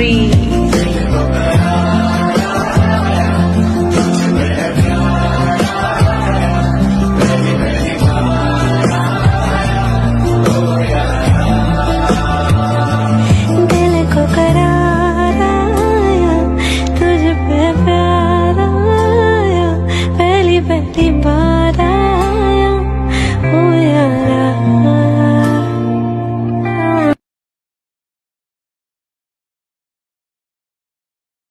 three